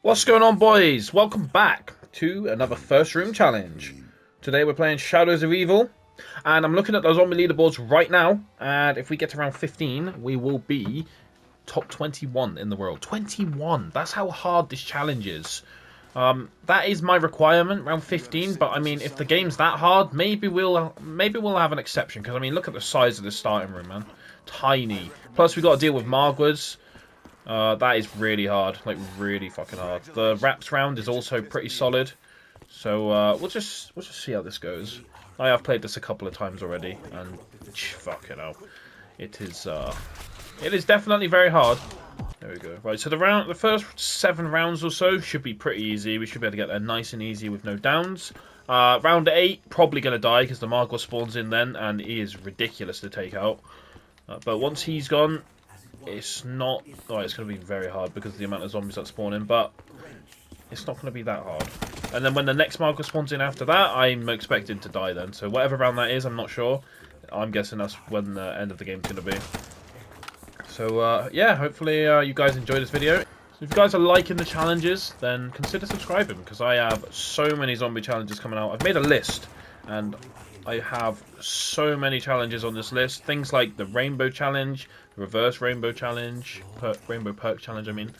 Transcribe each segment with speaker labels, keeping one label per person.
Speaker 1: What's going on, boys? Welcome back to another first room challenge. Today we're playing Shadows of Evil, and I'm looking at those zombie leaderboards right now. And if we get to round 15, we will be top 21 in the world. 21. That's how hard this challenge is. Um, that is my requirement, round 15. But I mean, if the game's that hard, maybe we'll maybe we'll have an exception. Because I mean, look at the size of the starting room, man. Tiny. Plus, we got to deal with Margwas. Uh, that is really hard, like really fucking hard. The wraps round is also pretty solid, so uh, we'll just we'll just see how this goes. I have played this a couple of times already, and fucking hell, it is uh, it is definitely very hard. There we go. Right, so the round, the first seven rounds or so should be pretty easy. We should be able to get there nice and easy with no downs. Uh, round eight, probably going to die because the Margwas spawns in then, and he is ridiculous to take out. Uh, but once he's gone, it's not... Oh, it's going to be very hard because of the amount of zombies that spawn in, but it's not going to be that hard. And then when the next Margwa spawns in after that, I'm expecting to die then. So whatever round that is, I'm not sure. I'm guessing that's when the end of the game's going to be. So, uh, yeah, hopefully uh, you guys enjoy this video. If you guys are liking the challenges, then consider subscribing, because I have so many zombie challenges coming out. I've made a list, and I have so many challenges on this list. Things like the Rainbow Challenge, the Reverse Rainbow Challenge, per Rainbow Perk Challenge, I mean.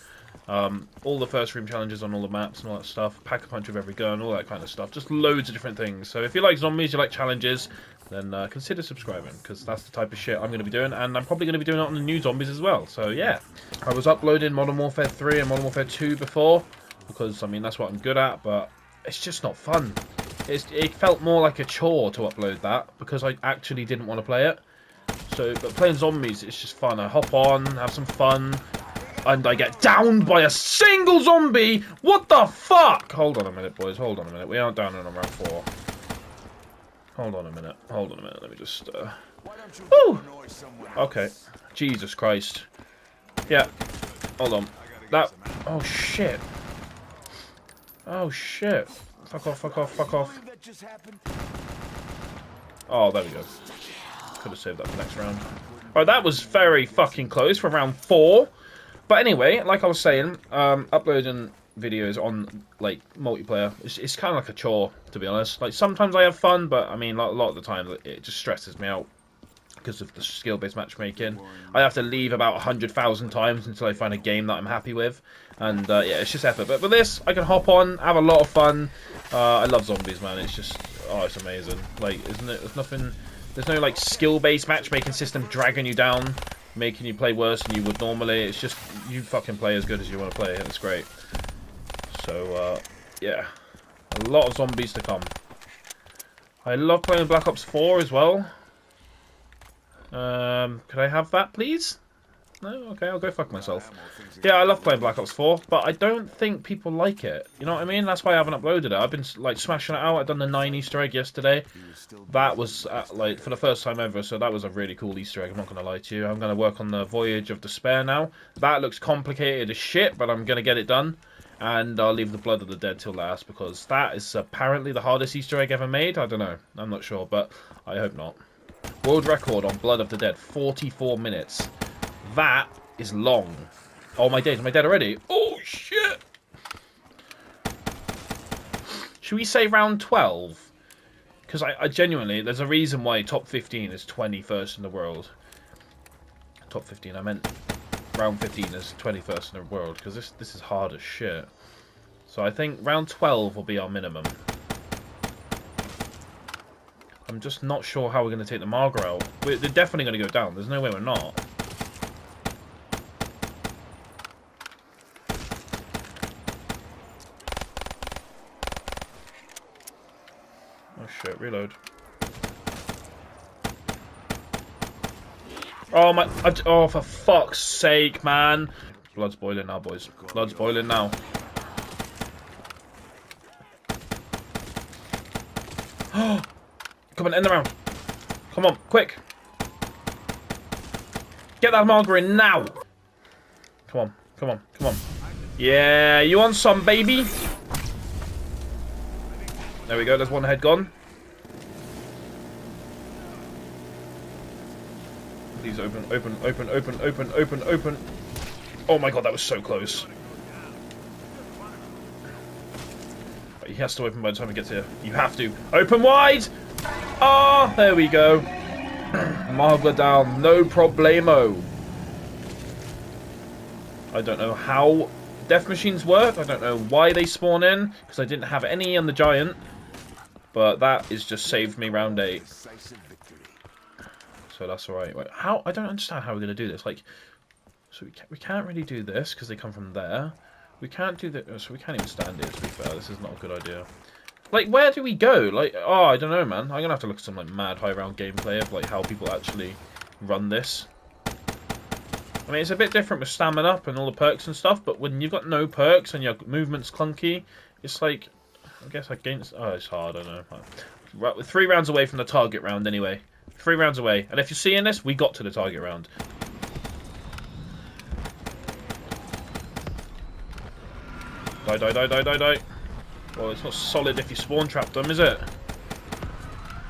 Speaker 1: Um, all the first room challenges on all the maps and all that stuff. Pack a punch with every gun, all that kind of stuff. Just loads of different things. So if you like zombies, you like challenges, then uh, consider subscribing because that's the type of shit I'm going to be doing. And I'm probably going to be doing it on the new zombies as well. So yeah. I was uploading Modern Warfare 3 and Modern Warfare 2 before because, I mean, that's what I'm good at. But it's just not fun. It's, it felt more like a chore to upload that because I actually didn't want to play it. So, but playing zombies, it's just fun. I hop on, have some fun, and I get downed by a single zombie. What the fuck? Hold on a minute, boys. Hold on a minute. We aren't down on round four. Hold on a minute. Hold on a minute. Let me just. Uh... Ooh. Okay. Jesus Christ. Yeah. Hold on. That. Oh shit. Oh shit. Fuck off, fuck off, fuck off. Oh, there we go. Could have saved that for next round. Alright, that was very fucking close for round four. But anyway, like I was saying, um, uploading videos on, like, multiplayer, it's, it's kind of like a chore, to be honest. Like, sometimes I have fun, but, I mean, like, a lot of the time, it just stresses me out because of the skill-based matchmaking. I have to leave about 100,000 times until I find a game that I'm happy with. And, uh, yeah, it's just effort. But with this, I can hop on, have a lot of fun. Uh, I love zombies, man. It's just, oh, it's amazing. Like, isn't it? There's nothing... There's no, like, skill-based matchmaking system dragging you down, making you play worse than you would normally. It's just, you fucking play as good as you want to play. It's great. So, uh, yeah. A lot of zombies to come. I love playing Black Ops 4 as well. Um, could I have that, please? No? Okay, I'll go fuck myself. Yeah, I love playing Black Ops 4, but I don't think people like it. You know what I mean? That's why I haven't uploaded it. I've been, like, smashing it out. I've done the 9 Easter egg yesterday. That was, uh, like, for the first time ever, so that was a really cool Easter egg. I'm not going to lie to you. I'm going to work on the Voyage of Despair now. That looks complicated as shit, but I'm going to get it done. And I'll leave the Blood of the Dead till last, because that is apparently the hardest Easter egg ever made. I don't know. I'm not sure, but I hope not. World record on Blood of the Dead, 44 minutes. That is long. Oh, my days. Am I dead already? Oh, shit. Should we say round 12? Because I, I, genuinely, there's a reason why top 15 is 21st in the world. Top 15, I meant round 15 is 21st in the world. Because this, this is hard as shit. So I think round 12 will be our minimum. I'm just not sure how we're going to take the Margwa out. We're, they're definitely going to go down. There's no way we're not. Oh shit, reload. Oh my, I, oh for fuck's sake, man. Blood's boiling now, boys. Blood's boiling now. Oh, Come on, end the round. Come on, quick. Get that margarine now. Come on, come on, come on. Yeah, you want some, baby? There we go, there's one head gone. Please open, open, open, open, open, open, open. Oh my god, that was so close. He has to open by the time he gets here. You have to. Open wide! Ah, there we go. Margwa down. No problemo. I don't know how death machines work. I don't know why they spawn in, because I didn't have any on the giant. But that is just saved me round 8. So that's alright. How? I don't understand how we're going to do this. Like, so we can't, we can't really do this, because they come from there. We can't do that, so we can't even stand here, to be fair. This is not a good idea. Like, where do we go? Like, oh, I don't know, man. I'm gonna have to look at some, like, mad high-round gameplay of, like, how people actually run this. I mean, it's a bit different with stamina up and all the perks and stuff, but when you've got no perks and your movement's clunky, it's like, I guess against, oh, it's hard, I know. We're three rounds away from the target round anyway. Three rounds away. And if you're seeing this, we got to the target round. Die, die, die, die, die, die. Well, it's not solid if you spawn trap them, is it?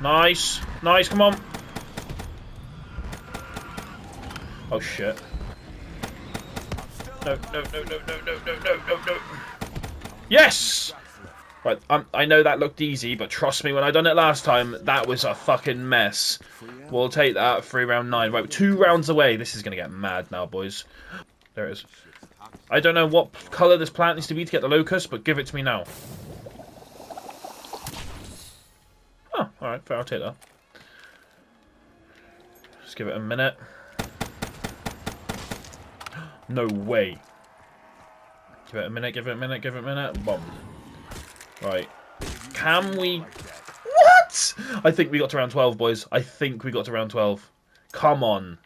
Speaker 1: Nice. Nice, come on. Oh, shit. No, no, no, no, no, no, no, no, no, no. Yes! Right, um, I know that looked easy, but trust me, when I done it last time, that was a fucking mess. We'll take that, free round nine. Right, two rounds away. This is going to get mad now, boys. There it is. I don't know what colour this plant needs to be to get the locust, but give it to me now. Oh, alright, fair, I'll take that. Just give it a minute. No way. Give it a minute, give it a minute, give it a minute. Bomb. Right. Can we... What? I think we got to round 12, boys. I think we got to round 12. Come on.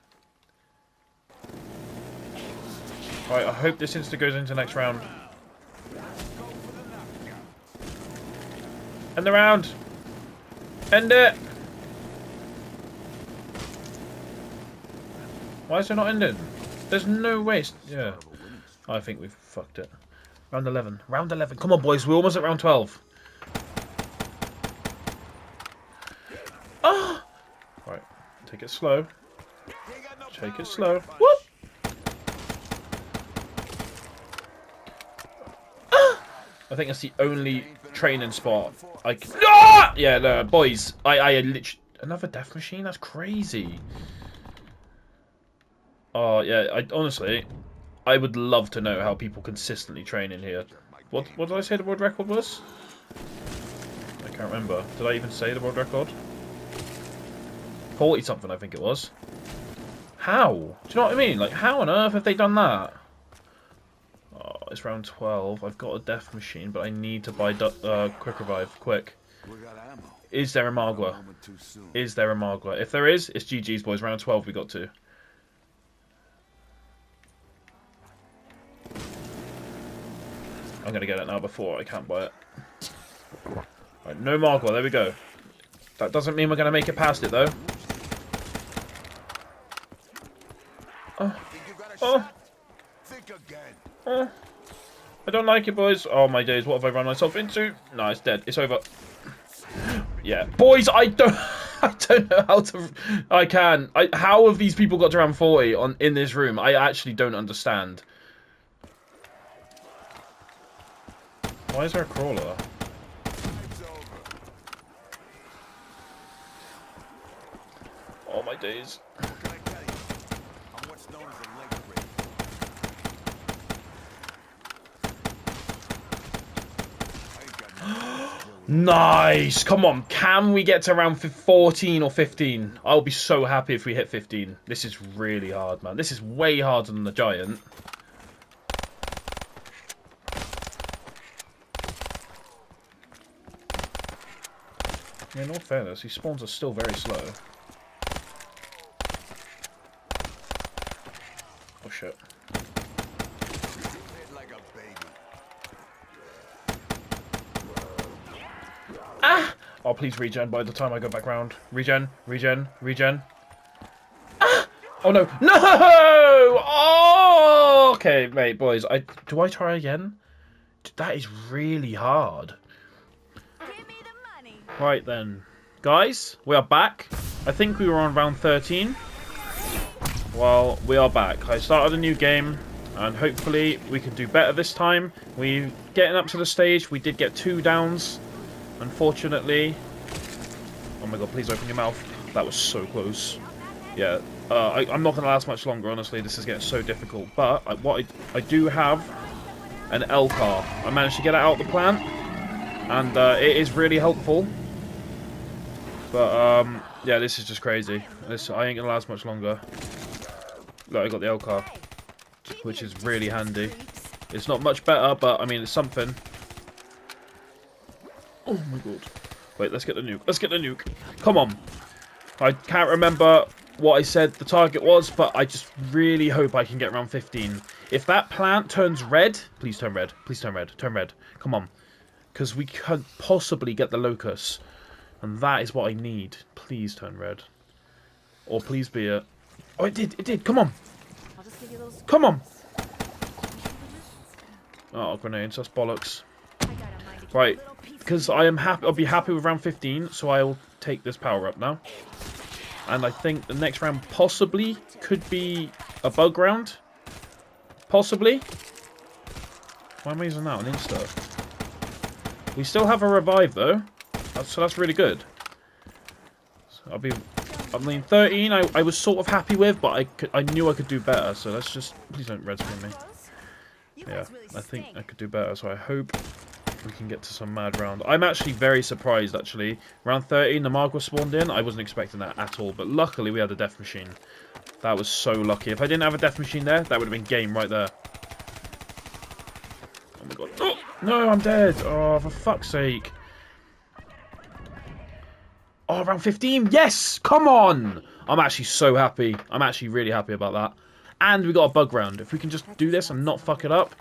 Speaker 1: Right, I hope this insta goes into the next round. End the round. End it. Why is it not ending? There's no waste. Yeah. I think we've fucked it. Round 11. Round 11. Come on, boys. We're almost at round 12. Ah! Right. Take it slow. Take it slow. Whoop! I think that's the only training spot I can... Ah! Yeah, no, boys. I, I literally... Another death machine? That's crazy. Oh, yeah, I honestly... I would love to know how people consistently train in here. What, what did I say the world record was? I can't remember. Did I even say the world record? 40 something, I think it was. How? Do you know what I mean? Like, how on earth have they done that? It's round 12. I've got a death machine, but I need to buy uh, quick revive, quick. Is there a Margwa? Is there a Margwa? If there is, it's GG's, boys. Round 12 we got to. I'm going to get it now before I can't buy it. Right, no Margwa, there we go. That doesn't mean we're going to make it past it, though. Oh. Oh. Oh. I don't like it, boys. Oh, my days. What have I run myself into? No, it's dead. It's over. yeah. Boys, I don't... I don't know how to... I can. I, how have these people got to round 40 on in this room? I actually don't understand. Why is there a crawler? Oh, my days. Nice! Come on, can we get to around 14 or 15? I'll be so happy if we hit 15. This is really hard, man. This is way harder than the Giant. In all fairness, these spawns are still very slow. Oh shit. Oh, please regen by the time I go back round. Regen, regen, regen. Ah! Oh no, no! Oh, okay, mate, boys. I do I try again? That is really hard. Right then, guys, we are back. I think we were on round 13. Well, we are back. I started a new game. And hopefully we can do better this time. We're getting up to the stage. We did get two downs. Unfortunately. Oh my god, please open your mouth. That was so close. Yeah, uh, I, am not going to last much longer, honestly. This is getting so difficult. But I, what I, I do have an L-CAR. I managed to get it out of the plant. And uh, it is really helpful. But, um, yeah, this is just crazy. This I ain't to last much longer. Look, I got the L-CAR. Which is really handy. It's not much better, but, I mean, it's something. Oh my god. Wait, let's get the nuke. Let's get the nuke. Come on. I can't remember what I said the target was, but I just really hope I can get around 15. If that plant turns red, please turn red. Please turn red. Turn red. Come on. Because we could possibly get the locus. And that is what I need. Please turn red. Or please be it. Oh, it did. It did. Come on. Come on. Oh, grenades. That's bollocks. Right. Because I am happy. I'll be happy with round 15, so I'll take this power up now. And I think the next round possibly could be a bug round. Possibly. Why am I using that on Insta? We still have a revive though. So that's really good. So I'll be I mean 13 I, I was sort of happy with, but I could, I knew I could do better, so let's just please don't red screen me. Yeah, I think I could do better, so I hope we can get to some mad round. I'm actually very surprised, actually. Round 13, the Margwa spawned in. I wasn't expecting that at all, but luckily we had a Death Machine. That was so lucky. If I didn't have a Death Machine there, that would have been game right there. Oh my god. Oh, no, I'm dead. Oh, for fuck's sake. Oh, round 15. Yes! Come on! I'm actually so happy. I'm actually really happy about that. And we got a bug round. If we can just do this and not fuck it up,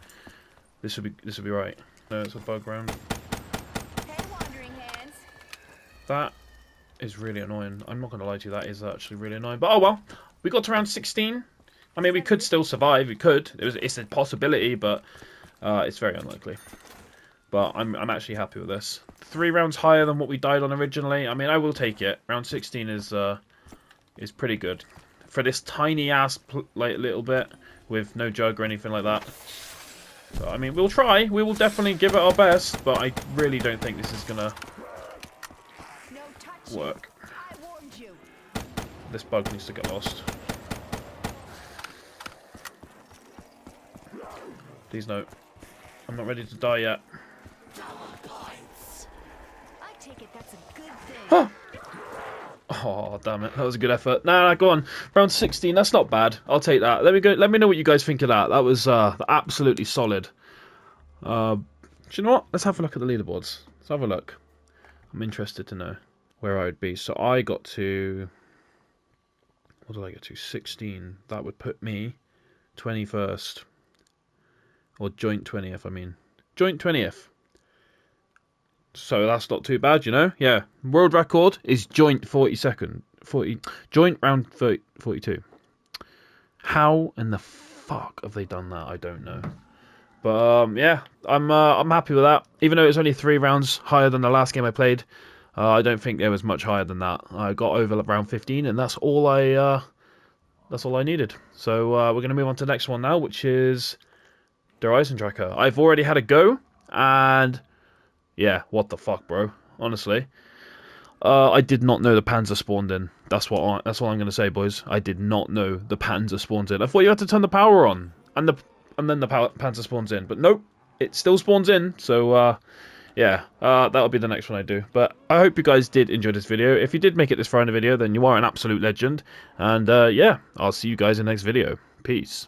Speaker 1: this will be this will be right. No, it's a bug round. Hey, that is really annoying. I'm not going to lie to you, that is actually really annoying. But oh well, we got to round 16. I mean, we could still survive. We could. It was, it's a possibility, but uh, it's very unlikely. But I'm, I'm actually happy with this. Three rounds higher than what we died on originally. I mean, I will take it. Round 16 is uh, is pretty good for this tiny ass like little bit with no jug or anything like that. So, I mean, we'll try. We will definitely give it our best, but I really don't think this is gonna work. This bug needs to get lost. Please no. I'm not ready to die yet. Huh. Oh damn it! That was a good effort. Nah, nah, go on. Round 16. That's not bad. I'll take that. Let me go. Let me know what you guys think of that. That was uh, absolutely solid. Uh, do you know what? Let's have a look at the leaderboards. Let's have a look. I'm interested to know where I would be. So I got to. What did I get to? 16. That would put me 21st. Or joint 20th, I mean. Joint 20th. So that's not too bad, you know? Yeah. World record is joint 42nd. 40, joint round 30, 42. How in the fuck have they done that? I don't know. But um, yeah, I'm uh, I'm happy with that. Even though it's only three rounds higher than the last game I played, uh, I don't think there was much higher than that. I got over round 15, and that's all I uh, that's all I needed. So uh, we're gonna move on to the next one now, which is Der Eisendrache. I've already had a go, and yeah, what the fuck, bro? Honestly, uh, I did not know the Panzer spawned in. That's what I, that's what I'm gonna say, boys. I did not know the Panzer spawned in. I thought you had to turn the power on, and the and then the power, Panzer spawns in. But nope, it still spawns in. So uh, yeah, uh, that'll be the next one I do. But I hope you guys did enjoy this video. If you did make it this far in the video, then you are an absolute legend. And uh, yeah, I'll see you guys in the next video. Peace.